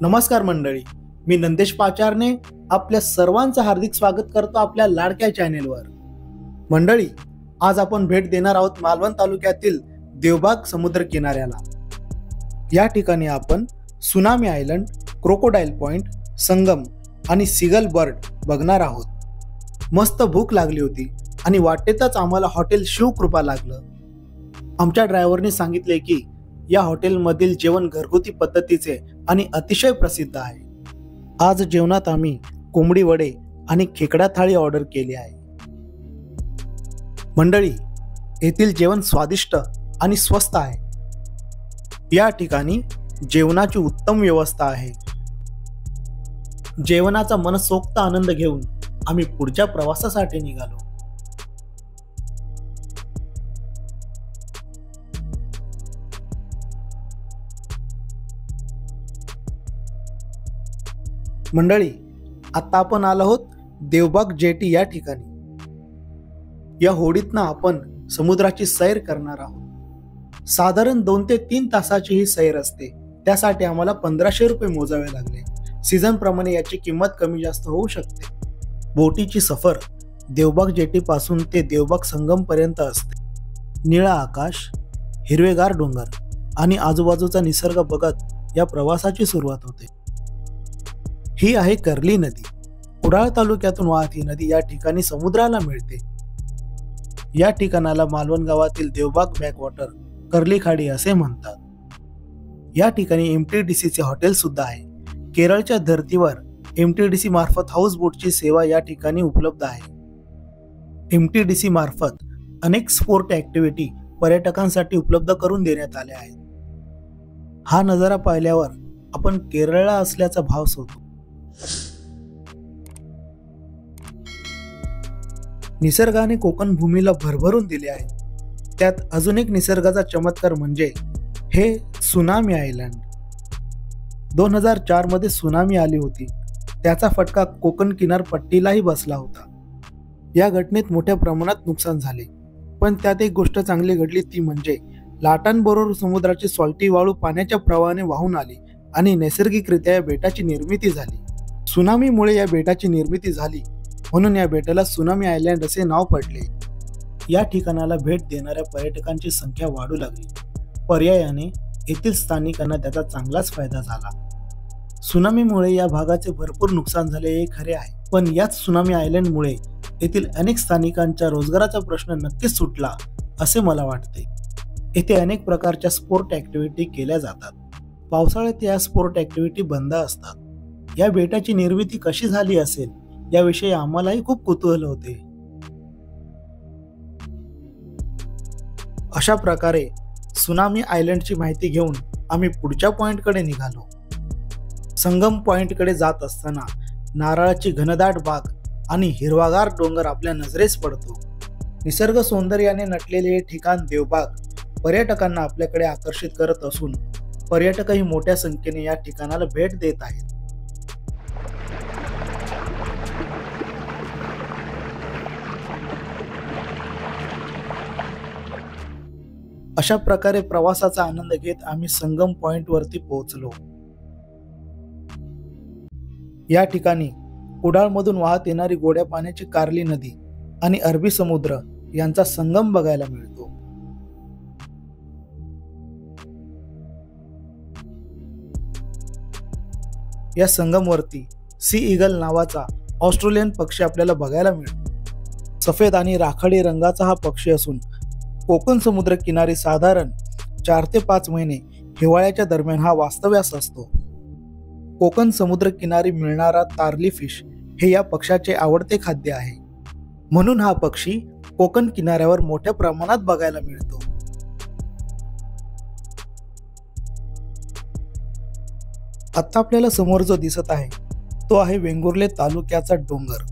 नमस्कार मंडळी. मी नंदेश पाचारने आपल्या सर्वांचं हार्दिक स्वागत करतो आपल्या लाडक्या चॅनेलवर. मंडळी आज आपण भेट देणार आहोत मालवण तालुक्यातील देवबाग समुद्र किनाऱ्याला. या ठिकाणी आपण tsunami island crocodile point Sangam आणि सिगल बर्ड बघणार आहोत. मस्त भूक लागली होती आणि वाटेतच आम्हाला हॉटेल शिवकृपा लागलं. आमच्या ड्रायव्हरने सांगितले की या हॉटेलमधील जेवण घरगुती पद्धतीचे आणि अतिशय प्रसिद्ध आहे. आज जेवणात आम्ही कोंबडी वडे आणि खेकडा थाळी ऑर्डर केली आहे. मंडळी येथील जेवण स्वादिष्ट आणि स्वस्त आहे. या ठिकाणी जेवणाची उत्तम व्यवस्था आहे. जेवणाचा मनसोक्त आनंद घेऊन आम्ही पुढच्या प्रवासासाठी निघालो. मंडळी आता आपण आलो आहोत देवबाग जेटी या ठिकाणी. या होडीतनं आपण समुद्राची सैर करणार आहोत. साधारण दोन ते तीन तासाची ही सैर असते. त्यासाठी आम्हाला पंधराशे रुपये मोजावे लागले. सीझनप्रमाणे याची किंमत कमी जास्त होऊ शकते. बोटीची सफर देवबाग जेटीपासून ते देवबाग संगमपर्यंत असते. निळा आकाश हिरवेगार डोंगर आणि आजूबाजूचा निसर्ग बघत या प्रवासाची सुरुवात होते. ही आहे कर्ली नदी. कुडाळ तालुक्यातून वाहत ही नदी या ठिकाणी समुद्राला मिळते. या ठिकाणाला मालवण गावातील देवबाग बॅकवॉटर कर्ली खाडी असे म्हणतात. या ठिकाणी एमटीडीसीचे हॉटेल सुद्धा आहे. केरळच्या धर्तीवर एमटीडीसी मार्फत हाऊस बोटची सेवा या ठिकाणी उपलब्ध आहे. एमटीडीसी मार्फत अनेक स्पोर्ट ऍक्टिव्हिटी पर्यटकांसाठी उपलब्ध करून देण्यात आल्या आहेत. हा नजारा पाहिल्यावर आपण केरळला असल्याचा भाव सोडतो. निसर्गाने कोकण भूमीला भरभरून दिले आहे. त्यात अजून एक निसर्गाचा चमत्कार म्हणजे हे सुनामी आयलँड दोन हजार चारमध्ये सुनामी आली होती. त्याचा फटका कोकण किनारपट्टीलाही बसला होता. या घटनेत मोठ्या प्रमाणात नुकसान झाले. पण त्यात एक गोष्ट चांगली घडली ती म्हणजे लाटांबरोबर समुद्राची सॉल्टी वाळू पाण्याच्या प्रवाहाने वाहून आली आणि नैसर्गिकरित्या या बेटाची निर्मिती झाली. सुनामीमुळे या बेटाची निर्मिती झाली. म्हणून या बेटाला सुनामी आयलँड असे नाव पडले. या ठिकाणाला भेट देणाऱ्या पर्यटकांची संख्या वाढू लागली. पर्यायाने येथील स्थानिकांना त्याचा चांगलाच फायदा झाला. सुनामीमुळे या भागाचे भरपूर नुकसान झाले हे खरे आहे. पण याच सुनामी आयलँडमुळे येथील अनेक स्थानिकांच्या रोजगाराचा प्रश्न नक्कीच सुटला असे मला वाटते. येथे अनेक प्रकारच्या स्पोर्ट ॲक्टिव्हिटी केल्या जातात. पावसाळ्यात या स्पोर्ट ॲक्टिव्हिटी बंद असतात. या बेटाची निर्मिती कशी झाली असेल याविषयी आम्हालाही खूप कुतूहल होते. अशा प्रकारे सुनामी आयलंडची माहिती घेऊन आम्ही पुढच्या पॉइंटकडे निघालो. संगम पॉइंटकडे जात असताना नारळाची घनदाट बाग आणि हिरवागार डोंगर आपल्या नजरेस पडतो. निसर्ग सौंदर्याने नटलेले हे ठिकाण देवबाग पर्यटकांना आपल्याकडे आकर्षित करत असून पर्यटकही मोठ्या संख्येने या ठिकाणाला भेट देत आहेत. अशा प्रकारे प्रवासाचा आनंद घेत आम्ही संगम पॉइंट वरती पोहोचलो. या ठिकाणी कुडाळमधून वाहत येणारी गोड्या पाण्याची कार्ली नदी आणि अरबी समुद्र यांचा संगम बघायला मिळतो. या संगमवरती सी इगल नावाचा ऑस्ट्रेलियन पक्षी आपल्याला बघायला मिळतो. सफेद आणि राखाडी रंगाचा हा पक्षी असून कोकण समुद्र किनारी साधारण चार ते पाच महिने हिवाळ्याच्या दरम्यान हा वास्तव्यास असतो. कोकण समुद्र किनारी मिळणारा तारली फिश हे या पक्षाचे आवडते खाद्य आहे. म्हणून हा पक्षी कोकण किनाऱ्यावर मोठ्या प्रमाणात बघायला मिळतो. आत्ता आपल्याला समोर जो दिसत आहे तो आहे वेंगुर्ले तालुक्याचा डोंगर.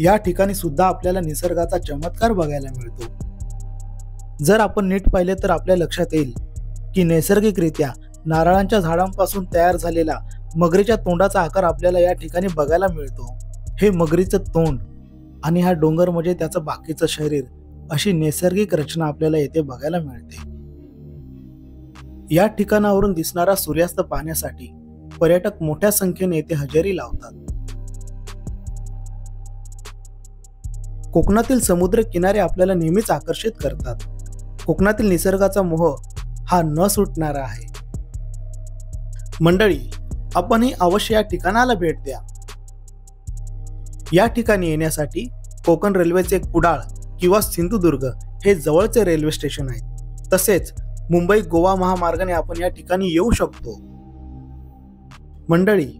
या ठिकाणी सुद्धा आपल्याला निसर्गाचा चमत्कार बघायला मिळतो. जर आपण नीट पाहिले तर आपल्या लक्षात येईल की नैसर्गिकरित्या नारळांच्या झाडांपासून तयार झालेला मगरीच्या तोंडाचा आकार आपल्याला या ठिकाणी बघायला मिळतो. हे मगरीचं तोंड आणि हा डोंगर म्हणजे त्याचं बाकीचं शरीर अशी नैसर्गिक रचना आपल्याला येथे बघायला मिळते. या ठिकाणावरून दिसणारा सूर्यास्त पाहण्यासाठी पर्यटक मोठ्या संख्येने येथे हजेरी लावतात. कोकणातील समुद्र किनारे आपल्याला नेहमीच आकर्षित करतात. कोकणातील निसर्गाचा मोह हा न सुटणारा आहे. मंडळी आपणही अवश्य या ठिकाणाला भेट द्या. या ठिकाणी येण्यासाठी कोकण रेल्वेचे कुडाळ किंवा सिंधुदुर्ग हे जवळचे रेल्वे स्टेशन आहेत तसेच मुंबई गोवा महामार्गाने आपण या ठिकाणी येऊ शकतो. मंडळी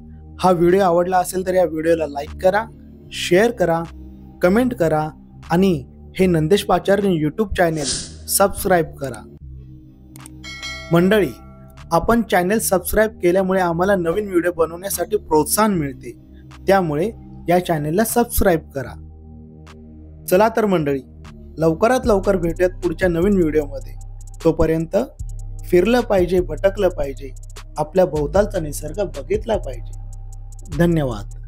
हा व्हिडिओ आवडला असेल तर या व्हिडिओला लाईक करा शेअर करा कमेंट करा आणि हे Nandesh Pacharya YouTube channel subscribe करा. मंडळी आपण चॅनेल सबस्क्राईब केल्यामुळे आम्हाला नवीन व्हिडिओ बनवण्यासाठी प्रोत्साहन मिळते. त्यामुळे या चॅनेलला सबस्क्राईब करा. चला तर मंडळी लवकरात लवकर भेटूयात पुढच्या नवीन व्हिडिओमध्ये तोपर्यंत फिरलं पाहिजे भटकलं पाहिजे आपल्या भोवतालचा निसर्ग बघितला पाहिजे. धन्यवाद.